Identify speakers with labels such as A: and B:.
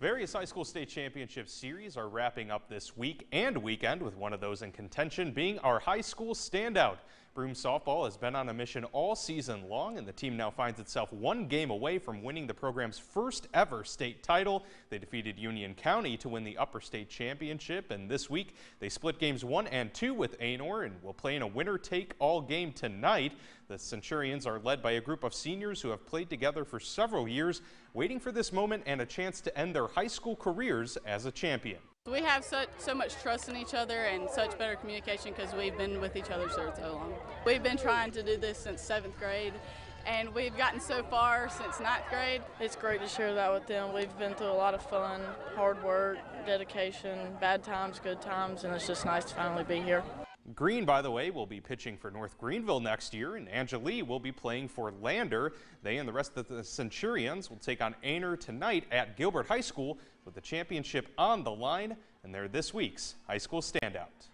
A: Various high school state championship series are wrapping up this week and weekend with one of those in contention being our high school standout. Broome softball has been on a mission all season long and the team now finds itself one game away from winning the program's first ever state title. They defeated Union County to win the upper state championship and this week they split games one and two with Aynor and will play in a winner take all game tonight. The Centurions are led by a group of seniors who have played together for several years waiting for this moment and a chance to end their high school careers as a champion.
B: We have such, so much trust in each other and such better communication because we've been with each other for so long. We've been trying to do this since seventh grade and we've gotten so far since ninth grade.
C: It's great to share that with them. We've been through a lot of fun, hard work, dedication, bad times, good times, and it's just nice to finally be here.
A: Green, by the way, will be pitching for North Greenville next year, and Angelee will be playing for Lander. They and the rest of the Centurions will take on Aynor tonight at Gilbert High School with the championship on the line, and they're this week's high school standout.